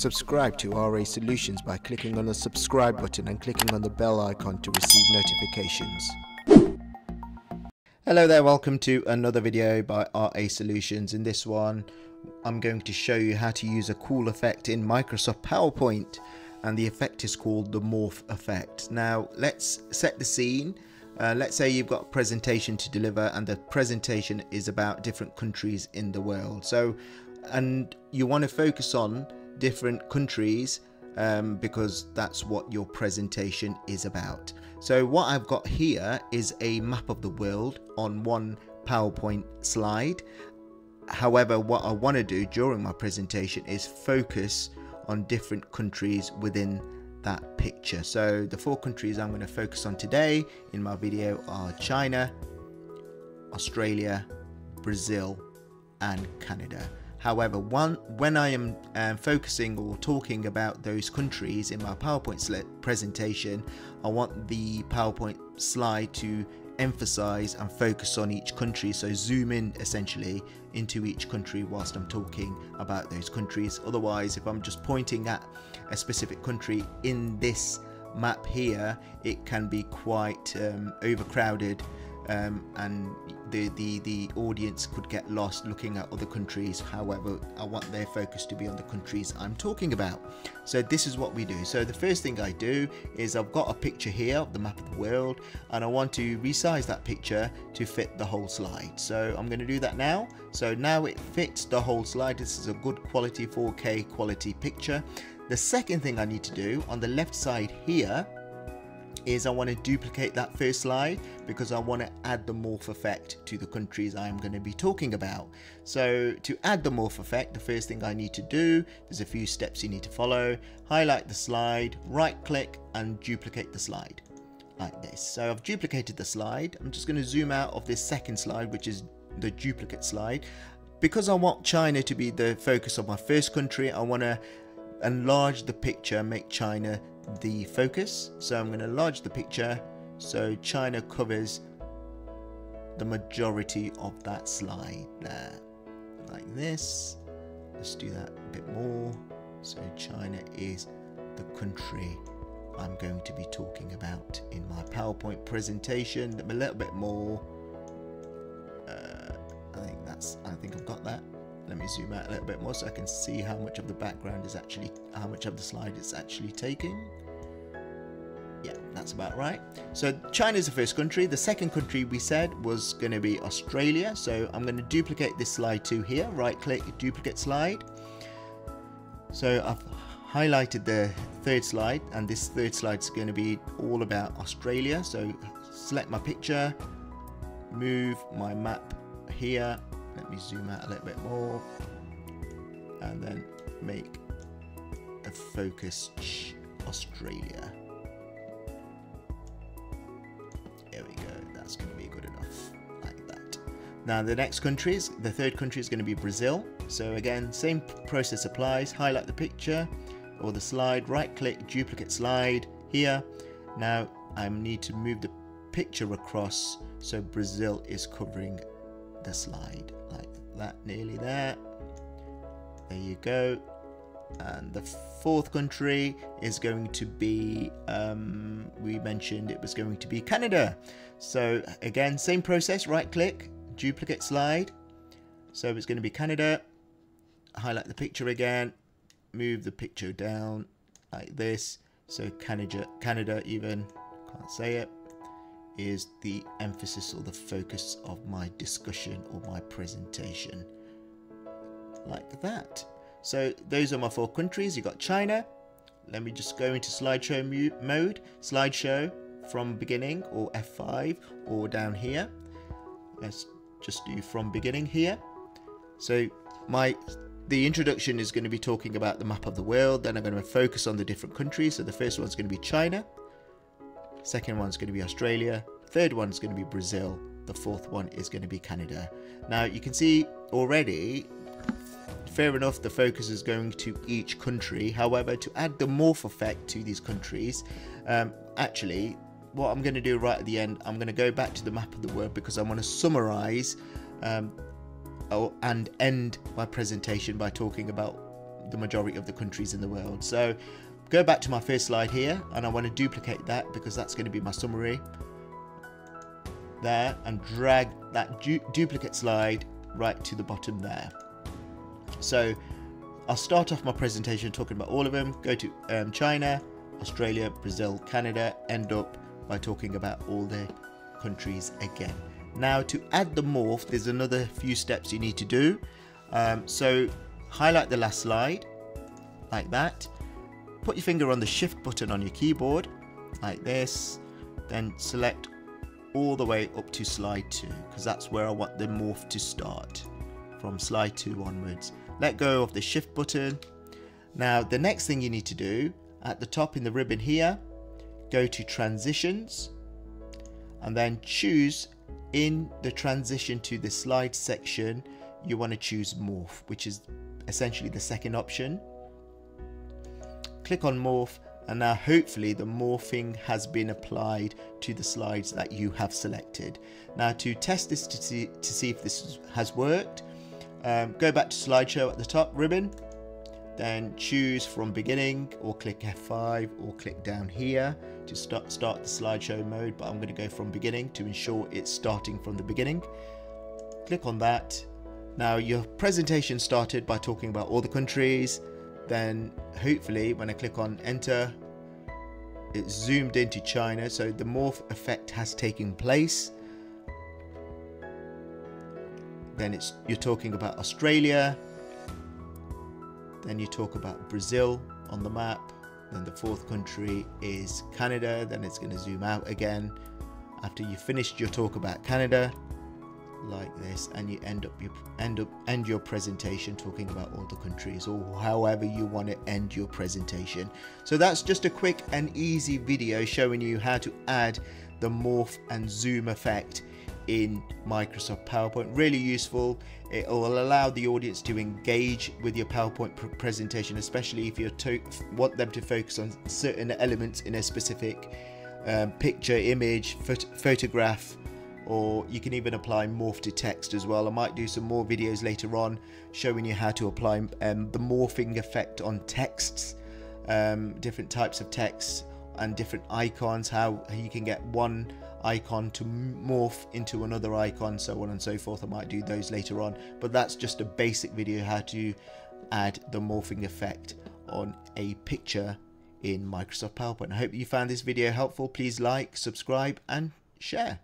Subscribe to RA Solutions by clicking on the subscribe button and clicking on the bell icon to receive notifications. Hello there, welcome to another video by RA Solutions. In this one, I'm going to show you how to use a cool effect in Microsoft PowerPoint and the effect is called the morph effect. Now let's set the scene. Uh, let's say you've got a presentation to deliver and the presentation is about different countries in the world. So, and you want to focus on different countries um, because that's what your presentation is about. So what I've got here is a map of the world on one PowerPoint slide. However, what I want to do during my presentation is focus on different countries within that picture. So the four countries I'm going to focus on today in my video are China, Australia, Brazil and Canada. However, one, when I am um, focusing or talking about those countries in my PowerPoint presentation, I want the PowerPoint slide to emphasize and focus on each country. So zoom in essentially into each country whilst I'm talking about those countries. Otherwise, if I'm just pointing at a specific country in this map here, it can be quite um, overcrowded um, and the, the, the audience could get lost looking at other countries. However, I want their focus to be on the countries I'm talking about. So this is what we do. So the first thing I do is I've got a picture here of the map of the world and I want to resize that picture to fit the whole slide. So I'm going to do that now. So now it fits the whole slide. This is a good quality 4K quality picture. The second thing I need to do on the left side here is I want to duplicate that first slide because I want to add the morph effect to the countries I'm going to be talking about. So to add the morph effect, the first thing I need to do, there's a few steps you need to follow. Highlight the slide, right click and duplicate the slide like this. So I've duplicated the slide. I'm just going to zoom out of this second slide, which is the duplicate slide. Because I want China to be the focus of my first country, I want to enlarge the picture, make China the focus. So I'm going to enlarge the picture so China covers the majority of that slide there. Like this. Let's do that a bit more. So China is the country I'm going to be talking about in my PowerPoint presentation. A little bit more. Zoom out a little bit more so I can see how much of the background is actually how much of the slide it's actually taking. Yeah that's about right. So China is the first country. The second country we said was going to be Australia. So I'm going to duplicate this slide to here. Right click duplicate slide. So I've highlighted the third slide and this third slide is going to be all about Australia. So select my picture move my map here let me zoom out a little bit more. And then make the focus Australia. There we go. That's going to be good enough. Like that. Now the next country is the third country is going to be Brazil. So again same process applies. Highlight the picture or the slide. Right click duplicate slide here. Now I need to move the picture across. So Brazil is covering the slide that nearly there. There you go. And the fourth country is going to be um, we mentioned it was going to be Canada. So again same process right click duplicate slide. So it's going to be Canada. Highlight the picture again. Move the picture down like this. So Canada Canada even can't say it is the emphasis or the focus of my discussion or my presentation. Like that. So those are my four countries. You've got China. Let me just go into slideshow mode. Slideshow from beginning or F5 or down here. Let's just do from beginning here. So my the introduction is going to be talking about the map of the world. Then I'm going to focus on the different countries. So the first one's going to be China. Second one's going to be Australia. Third one's going to be Brazil. The fourth one is going to be Canada. Now you can see already, fair enough, the focus is going to each country. However, to add the morph effect to these countries, um, actually, what I'm going to do right at the end, I'm going to go back to the map of the world because I want to summarize um, and end my presentation by talking about the majority of the countries in the world. So go back to my first slide here and I want to duplicate that because that's going to be my summary there and drag that du duplicate slide right to the bottom there. So I'll start off my presentation talking about all of them, go to um, China, Australia, Brazil, Canada, end up by talking about all the countries again. Now to add the morph, there's another few steps you need to do. Um, so highlight the last slide like that. Put your finger on the shift button on your keyboard like this. Then select all the way up to slide 2 because that's where I want the morph to start from slide 2 onwards. Let go of the shift button. Now the next thing you need to do at the top in the ribbon here go to transitions and then choose in the transition to the slide section you want to choose morph which is essentially the second option click on morph and now hopefully the morphing has been applied to the slides that you have selected. Now to test this to see to see if this has worked um, go back to slideshow at the top ribbon then choose from beginning or click F5 or click down here to start, start the slideshow mode but I'm going to go from beginning to ensure it's starting from the beginning. Click on that. Now your presentation started by talking about all the countries then hopefully when I click on enter it's zoomed into China so the morph effect has taken place then it's you're talking about Australia then you talk about Brazil on the map. Then the fourth country is Canada. Then it's going to zoom out again. After you finished your talk about Canada, like this, and you end up you end up end your presentation talking about all the countries or however you want to end your presentation. So that's just a quick and easy video showing you how to add the morph and zoom effect in Microsoft PowerPoint. Really useful. It will allow the audience to engage with your PowerPoint pr presentation, especially if you want them to focus on certain elements in a specific um, picture, image, phot photograph, or you can even apply morph to text as well. I might do some more videos later on showing you how to apply um, the morphing effect on texts, um, different types of texts and different icons, how you can get one icon to morph into another icon so on and so forth. I might do those later on but that's just a basic video how to add the morphing effect on a picture in Microsoft PowerPoint. I hope you found this video helpful. Please like subscribe and share